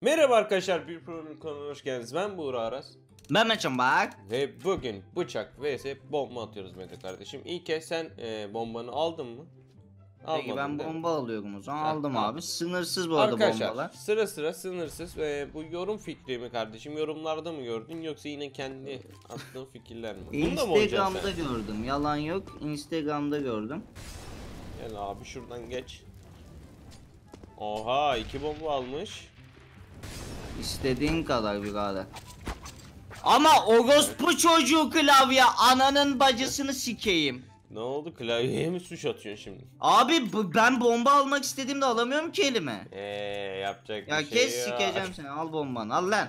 Merhaba arkadaşlar, bir program kanalına hoş geldiniz. Ben Buğra Aras Mehmetcan bak. ve bugün bıçak vs bomba atıyoruz Mete kardeşim. İlk kez sen e, bombanı aldın mı? Peki ben Almadın değil mi? bomba alıyorum o zaman. Ha, Aldım tamam. abi. Sınırsız bu arada Arkadaşlar bombalar. sıra sıra sınırsız ve bu yorum fikri mi kardeşim? Yorumlarda mı gördün yoksa yine kendi attığın fikirler mi? Bunda mı olacaksın Instagram'da sen? gördüm. Yalan yok. Instagram'da gördüm. Gel abi şuradan geç. Oha iki bomba almış. İstediğin kadar birader. Ama orospu çocuğu klavye ananın bacısını sikeyim. Ne oldu klavyeye mi suç atıyorsun şimdi? Abi ben bomba almak istediğimde alamıyorum ki elime. Eee yapacak Ya bir şey kes yok. sikeceğim seni al bombanı al lan.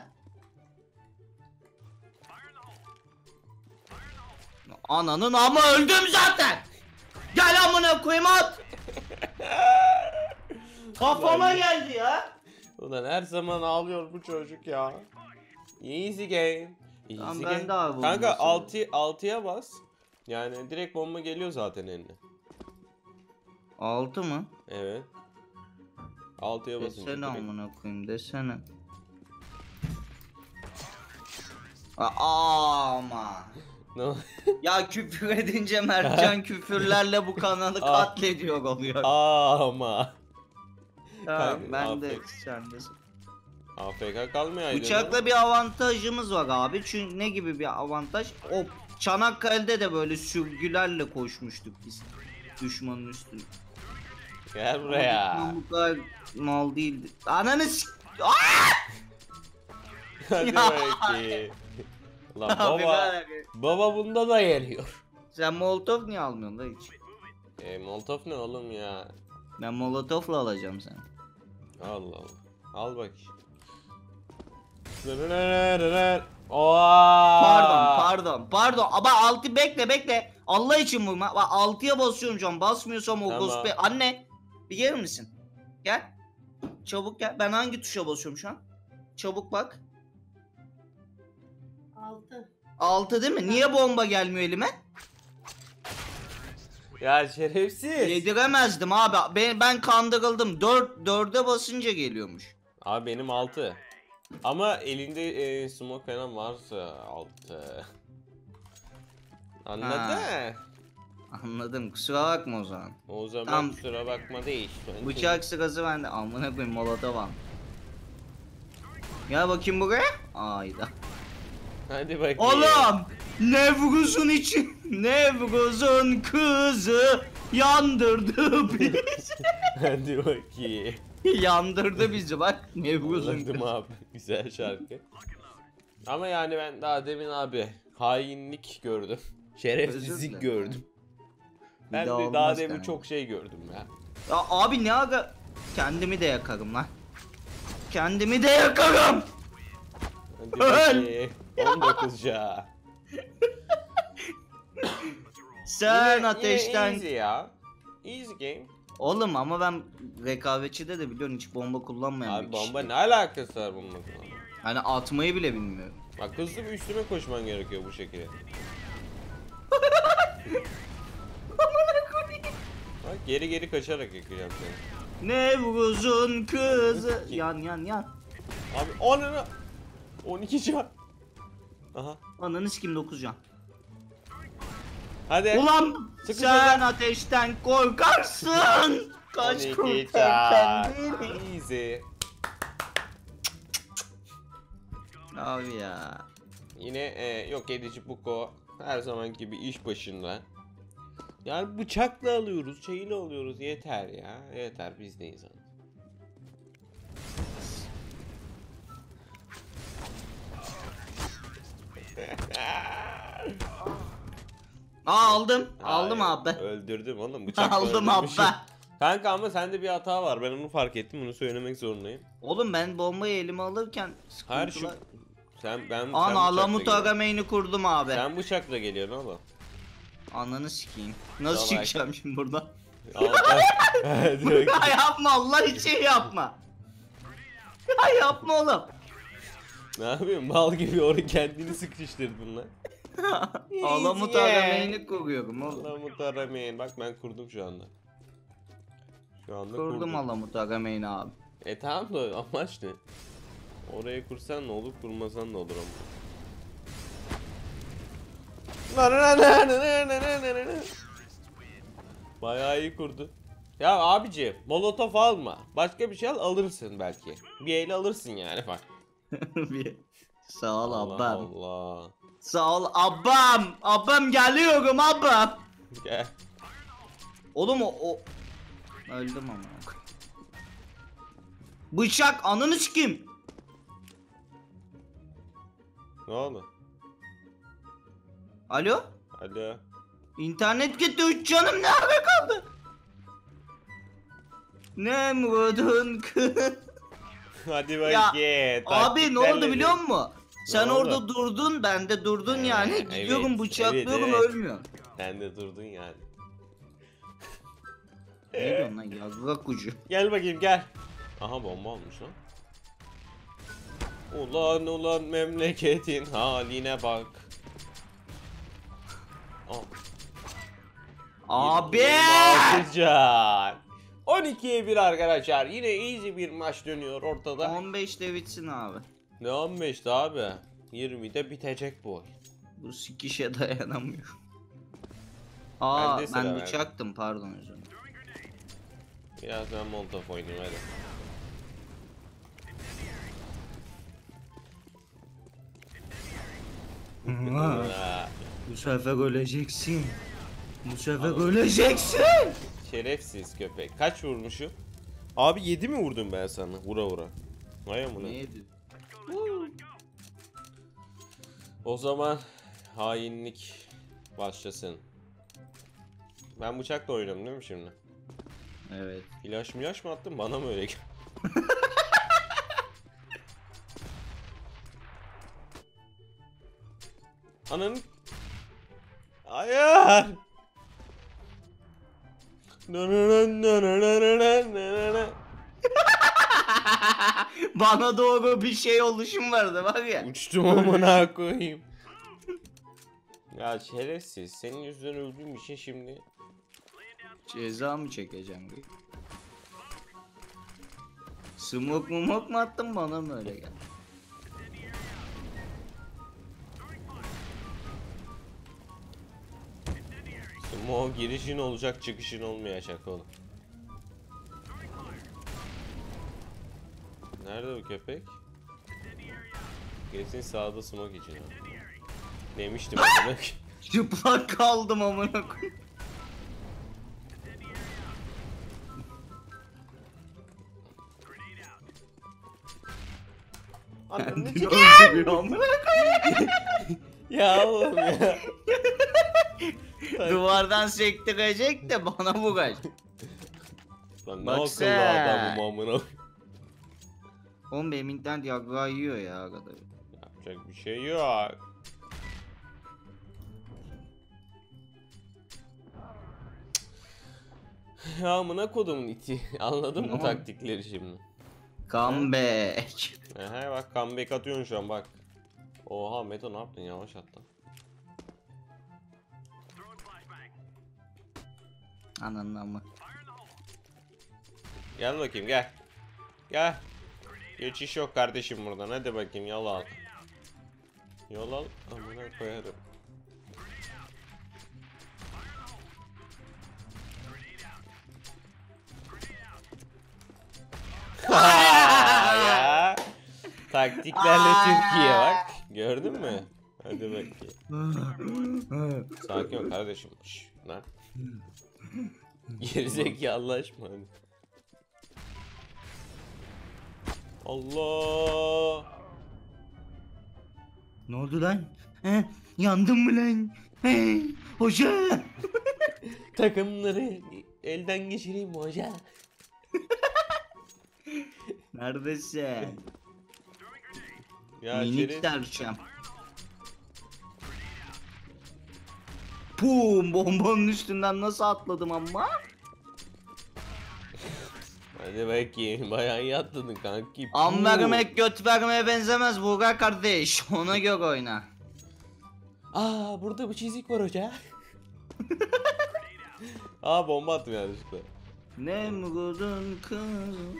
Ananın ama öldüm zaten. Gel amına koyayım at. Kafama geldi ya. Ulan her zaman ağlıyor bu çocuk ya. Easy game. Easy Tamam, game. ben de abi Kanka bombası 6 6'ya bas. Yani direkt bomba geliyor zaten eline. Altı mı? Evet. 6'ya basınca. Desene amına koyayım desene. Aa, Ama. Ya küfür edince Mertcan küfürlerle bu kanalı Aa. katlediyor oluyor. Ama. Tamam Kanka, ben de aferin. sendesin. AFK kalmayaydın. Bıçakla bir avantajımız var abi. Çünkü ne gibi bir avantaj? O Çanakkale'de de böyle sürgülerle koşmuştuk biz. Düşmanın üstüne. Gel buraya. bu kadar mal değildi. Ananı s-! Hadi bakayım. Lan Abi baba. ben- Baba bunda da yeriyor. Sen Molotov niye almıyorsun da hiç? E Molotov ne oğlum ya? Ben Molotov'la alacağım seni. Allah Allah. Al bak. Pardon pardon pardon ama altı bekle bekle. Allah için vurma. Bak altıya basıyorum can basmıyorsam o Tamam. gospe. Anne bir gelir misin? Gel. Çabuk gel. Ben hangi tuşa basıyorum şu an? Çabuk bak. 6. Altı değil mi? Niye bomba gelmiyor elime? Ya şerefsiz. Yediremezdim abi. Ben, ben kandırıldım. 4 4'e basınca geliyormuş. Abi benim 6. Ama elinde e, smoke falan varsa 6. Anladın? Ha. Anladım. Kusura bakma o zaman. O zaman Tamam. kusura bakma değil. Ben Bıçak sırası bende. Amına koyayım molota var. Gel bakayım buraya. Ayda. Hadi bakayım. Oğlum! Nevguz'un içi... Nevguz'un kızı yandırdı bizi. Hadi bakayım. yandırdı bizi bak. Nevguz'un kızı. abi. Güzel şarkı. Ama yani ben daha demin abi hainlik gördüm. Şerefsizlik gördüm. Ben de daha, demin yani. çok şey gördüm ya. ya abi ne aga kendimi de yakarım lan. Kendimi de yakarım. Öl. 19'ca. Sen ateşten... Easy ya. Easy game. Oğlum ama ben rekabetçide de biliyorum hiç bomba kullanmayan Abi bomba kişiyim. ne alakası var bununla? Hani atmayı bile bilmiyorum. Bak hızlı bir üstüme koşman gerekiyor bu şekilde. Bak geri geri kaçarak yakacağım seni. Nevruz'un kızı... Yan yan yan. Abi 10 12 can. Aha. Ananı sikim 9 can. Hadi. Ulan Sıkı sen sözler. ateşten korkarsın. Kaç 12 korkarken değil mi? Easy. Abi ya. Yine e, yok edici Buko her zaman gibi iş başında. Yani bıçakla alıyoruz, şeyle alıyoruz yeter ya. Yeter biz de insanız. Aa aldım. Aldım Hayır, abi. Öldürdüm oğlum bıçakla Aldım abi. Kanka ama sende bir hata var. Ben onu fark ettim. Bunu söylemek zorundayım. Oğlum ben bombayı elime alırken Her şu sıkıntılar... sen ben Ana Alamut. Agameyn'i kurdum abi. Sen bıçakla geliyorsun oğlum. Ananı sikeyim. Nasıl Salak. çıkacağım şimdi buradan? Ya yapma Allah için yapma. Ya yapma oğlum. Ne yapıyorsun? Mal gibi oraya kendini sıkıştırdın lan. Alamut. Agameyn'i kuruyorum oğlum. Alamut aramayın. Bak ben kurdum şu anda. Şu anda Kurdum kurdum. Alamut Agameyn'i abi. E tamam da amaç ne? Oraya kursan ne olur, kurmasan ne olur ama. Bayağı iyi kurdu. Ya abici molotof alma. Başka bir şey al alırsın belki. Bir el alırsın yani bak. Sağ ol Allah abam. Allah. Sağ ol abam. Abam geliyorum abam. Gel. Oğlum o, o... Öldüm ama. Bıçak ananı sikeyim. Ne oldu? Alo? Alo. İnternet gitti üç canım nerede kaldı? Nemrud'un kız. Hadi Ya, bakayım. Abi ne oldu biliyor musun? Sen oldu? orada durdun ben de durdun Ee, yani. evet, Gidiyorum bıçaklıyorum evet, evet. ölmüyor. Sen de durdun yani. Ne diyorsun lan yavrak ucu. Gel bakayım gel. Aha bomba olmuş lan. Ulan ulan memleketin haline bak. Aa, Abi! 26 can. 12'ye 1 arkadaşlar. Yine easy bir maç dönüyor ortada. 15 de bitsin abi. Ne 15'ti abi? 20'de bitecek bu oyun. Bu sikişe dayanamıyor. Aa ben bende. bıçaktım pardon özür. Biraz ben Molotov oynayayım hadi. Bu sefer öleceksin. Bu sefer öleceksin. Şerefsiz köpek. Kaç vurmuşum? Abi 7 mi vurdum ben sana? Vura vura. Vay amına. Neydi? O zaman hainlik başlasın. Ben bıçakla oynuyorum değil mi şimdi? Evet. Flash milaş mı attın bana mı öyle Ananın Hayır Bana doğru bir şey oluşum vardı var ya. Uçtum amına koyayım. Ya şerefsiz senin yüzünden öldüğüm için şimdi Ceza mı çekeceğim? Smoke mumok mu attın bana mı öyle geldi? Mo girişin olacak çıkışın olmayacak oğlum. Nerede bu köpek? Kesin sağda smoke için abi. Demiştim amına. Çıplak kaldım amına Kendini öldürüyor amına. Ya oğlum ya. Duvardan sektirecek de bana vuracak. Lan ne Bak akıllı sen. adamım amına. Oğlum benim internet yagrağı yiyor ya arada. Yapacak bir şey yok. Ya amına kodumun iti. Anladın mı Tamam. taktikleri şimdi? Comeback. Ehe bak comeback atıyorsun şu an bak. Oha Meto ne yaptın yavaş attın. Ananın amı. Gel bakayım gel. Gel. Geçiş yok kardeşim buradan hadi bakayım yol al. Yol al amına koyarım. ya. Taktiklerle Türkiye bak. Gördün mü? Hadi bakayım. Sakin ol kardeşim. Şş, lan. Gerizekallaşma hadi. Allah. Ne oldu lan? He? Yandın mı lan? He? Hoca. Takımları elden geçireyim hoca? Neredesin? Ya Minik Şerif, derçem. Pum bombanın üstünden nasıl atladım ama? hadi bakayım bayağı iyi atladın kanki. Am vermek göt vermeye benzemez Buğra kardeş. Ona göre oyna. Aa burada bir çizik var hoca. Aa bomba attım yanlışlıkla. Nemrud'un kızı.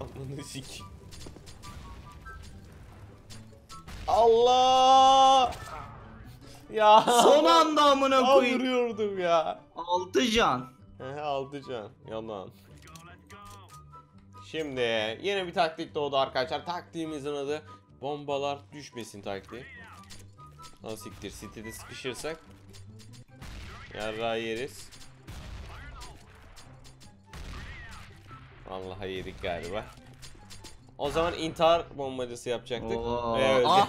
Ananı sik. Allah! Ya Son anda amına koyayım. Aldırıyordum ya. 6 can. He aldı can. Yalan. Şimdi yine bir taktik doğdu arkadaşlar. Taktiğimizin adı bombalar düşmesin taktiği. Ha siktir. City'de sıkışırsak yarra yeriz. Vallahi yedik galiba. O zaman intihar bombacısı yapacaktık. Oo. Ve öldü. Ah.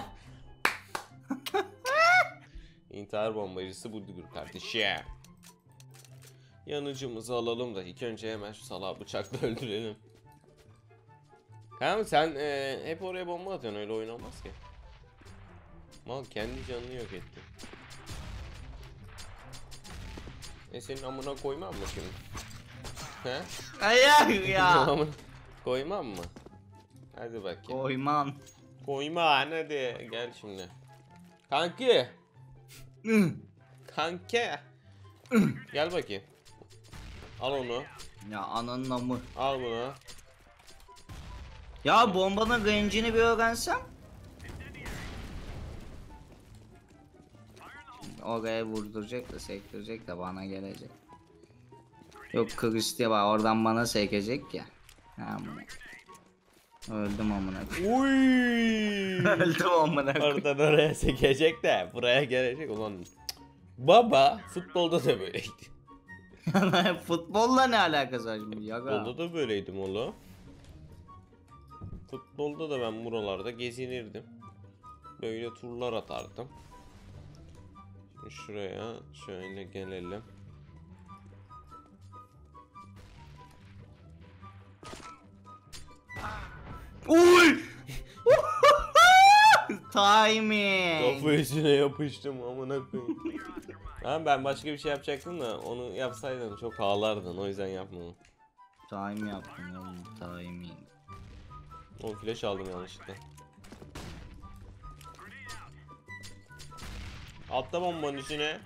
İntihar bombacısı budur kardeşim. Yanıcımızı alalım da ilk önce hemen şu salağı bıçakla öldürelim. Tamam sen e, hep oraya bomba atıyorsun öyle oynanmaz ki. Mal kendi canını yok etti. E senin amına koymam mı şimdi? He? Hayır ya. Koymam mı? Hadi bakayım. Koymam. Koyma hadi gel şimdi. Kanki. Kanke. Gel bakayım. Al onu. ya ananın amı. Al bunu. Ya bombanın range'ini bir öğrensem. Oraya vurduracak da sektirecek de bana gelecek. Yok Kristi var oradan bana sekecek ya. Ha. Öldüm amına. Uy. Öldüm amına. Oradan oraya sekecek de buraya gelecek ulan. Baba futbolda da böyleydi. Futbolla ne alakası var şimdi? Yaga. Futbolda da böyleydim oğlum. Futbolda da ben buralarda gezinirdim. Böyle turlar atardım. Şimdi şuraya şöyle gelelim. Uy! Timing. Kafa üstüne yapıştım amına koyayım. Lan ben başka bir şey yapacaktım da onu yapsaydın çok ağlardın o yüzden yapmadım. Time yaptın oğlum timing. O flash aldım yanlışlıkla. Atla bombanın içine.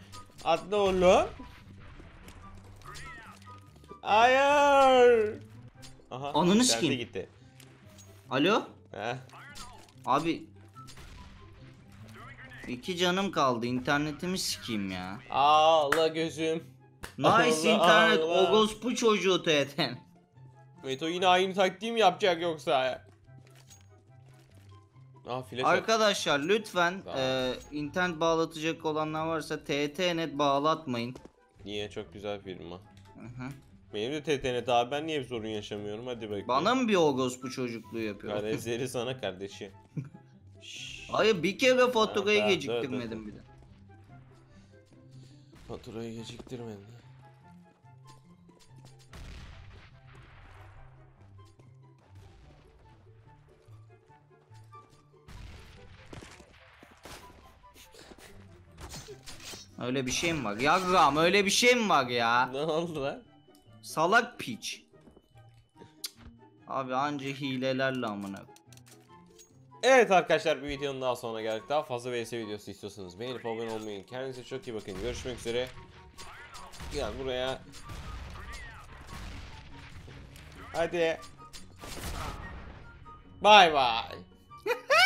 Atla oğlum. Hayır. Aha. Ananı sikeyim. gitti. Alo? Heh. Abi İki canım kaldı internetimi sikeyim ya. Ağla gözüm. Nice Allah internet Allah. orospu çocuğu TT'n. Meto yine aynı taktiği mi yapacak yoksa? Ah flash at. Arkadaşlar lütfen Tamam. e, internet bağlatacak olanlar varsa TTNet bağlatmayın. Niye çok güzel firma. Hı hı. Benim de TTNT abi ben niye bir sorun yaşamıyorum hadi bakayım. Bana mı bir orospu çocukluğu yapıyor? Garezleri sana kardeşim. Şşş, Hayır bir kere faturayı Ha, tamam, geciktirmedim de. Faturayı geciktirmedin. Öyle bir şey mi var? Yagram öyle bir şey mi var ya? Ne oldu lan? Salak piç. Abi anca hilelerle amına. Evet arkadaşlar bir videonun daha sonuna geldik. Daha fazla VS videosu istiyorsanız beğenip abone olmayı. Kendinize çok iyi bakın. Görüşmek üzere. Gel buraya. Hadi. Bay bay.